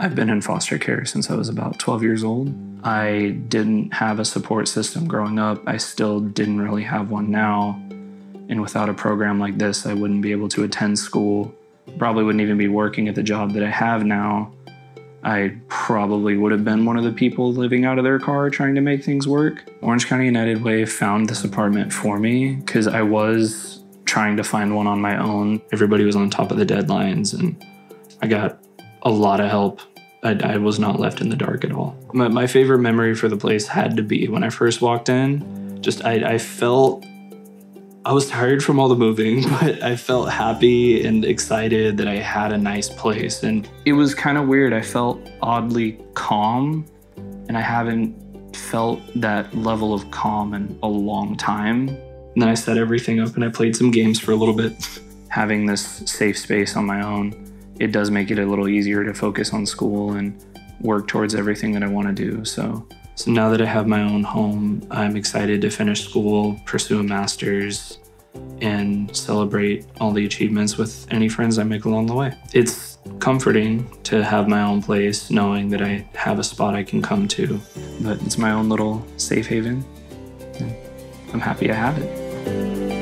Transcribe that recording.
I've been in foster care since I was about 12 years old. I didn't have a support system growing up. I still didn't really have one now. And without a program like this, I wouldn't be able to attend school. Probably wouldn't even be working at the job that I have now. I probably would have been one of the people living out of their car trying to make things work. Orange County United Way found this apartment for me because I was trying to find one on my own. Everybody was on top of the deadlines, and I got a lot of help. I, I was not left in the dark at all. My, my, favorite memory for the place had to be when I first walked in. Just, I, I felt I was tired from all the moving, but I felt happy and excited that I had a nice place. And it was kind of weird. I felt oddly calm, and I haven't felt that level of calm in a long time. And then I set everything up and I played some games for a little bit. Having this safe space on my own, it does make it a little easier to focus on school and work towards everything that I want to do. So so now that I have my own home, I'm excited to finish school, pursue a master's, and celebrate all the achievements with any friends I make along the way. It's comforting to have my own place, knowing that I have a spot I can come to. But it's my own little safe haven. I'm happy I have it.